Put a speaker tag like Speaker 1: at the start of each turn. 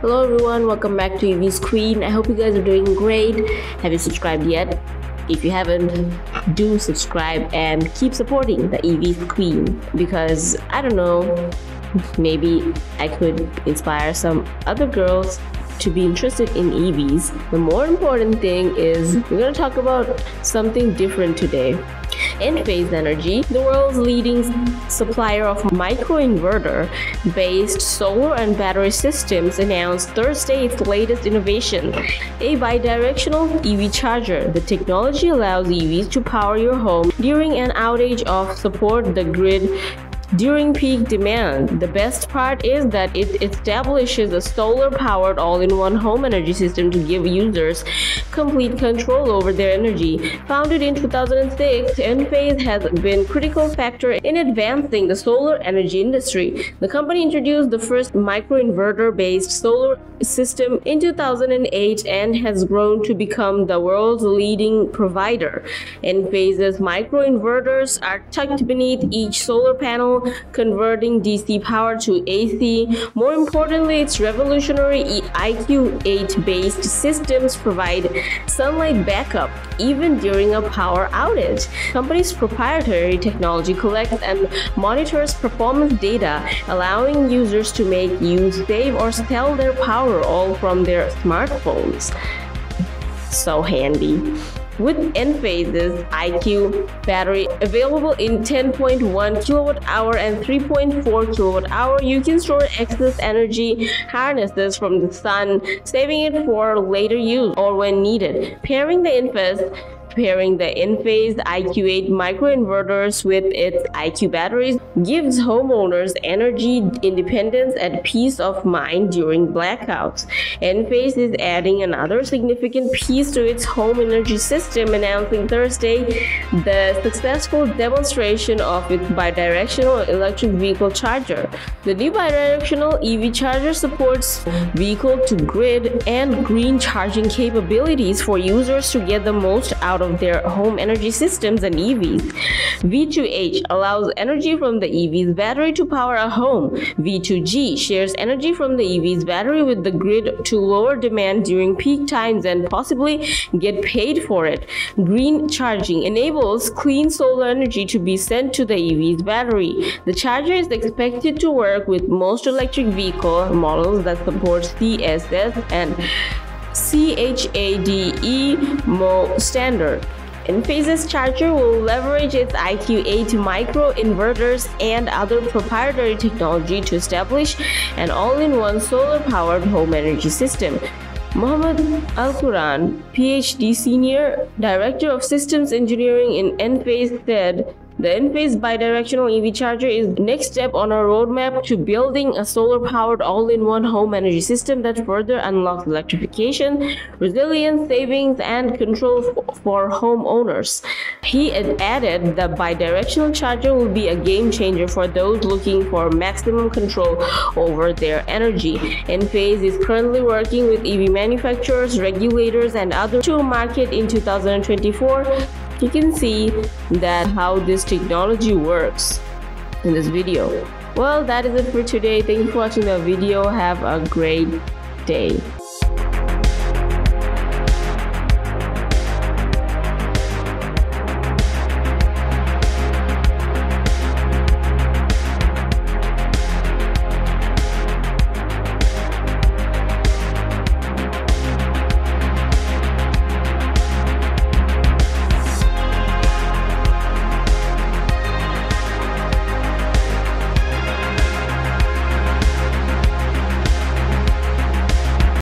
Speaker 1: Hello everyone, welcome back to EV's Queen. I hope you guys are doing great. Have you subscribed yet? If you haven't, do subscribe and keep supporting the EV's Queen because I don't know, maybe I could inspire some other girls to be interested in EVs. The more important thing is we're going to talk about something different today. Enphase Energy, the world's leading supplier of microinverter based solar and battery systems, announced Thursday its latest innovation, a bidirectional EV charger. The technology allows EVs to power your home during an outage of support the grid during peak demand. The best part is that it establishes a solar powered all in one home energy system to give users complete control over their energy. Founded in 2006, Enphase has been a critical factor in advancing the solar energy industry. The company introduced the first microinverter based solar system in 2008 and has grown to become the world's leading provider. Enphase's microinverters are tucked beneath each solar panel converting DC power to AC. More importantly, its revolutionary IQ8 based systems provide sunlight backup even during a power outage. Company's proprietary technology collects and monitors performance data, allowing users to make use, save, or sell their power all from their smartphones. So handy with Enphase's IQ battery available in 10.1 kilowatt hour and 3.4 kilowatt hour. You can store excess energy harnesses from the sun, saving it for later use or when needed. Pairing the Enphase pairing the Enphase IQ8 microinverters with its IQ batteries gives homeowners energy independence and peace of mind during blackouts. Enphase is adding another significant piece to its home energy system, announcing Thursday the successful demonstration of its bidirectional electric vehicle charger. The new bidirectional EV charger supports vehicle to grid and green charging capabilities for users to get the most out of of their home energy systems and EVs. V2H allows energy from the EV's battery to power a home. V2G shares energy from the EV's battery with the grid to lower demand during peak times and possibly get paid for it. Green charging enables clean solar energy to be sent to the EV's battery. The charger is expected to work with most electric vehicle models that support CCS and CHAdeMO standard. Enphase's charger will leverage its IQ8 micro inverters and other proprietary technology to establish an all-in-one solar-powered home energy system. Mohammed Al Quran, PhD Senior Director of Systems Engineering in Enphase, said the Enphase bidirectional EV charger is the next step on our roadmap to building a solar-powered all-in-one home energy system that further unlocks electrification, resilience, savings, and control for homeowners. He added the bidirectional charger will be a game changer for those looking for maximum control over their energy. Enphase is currently working with EV manufacturers, regulators, and others to market in 2024 you can see that how this technology works in this video. Well that is it for today. Thank you for watching the video. Have a great day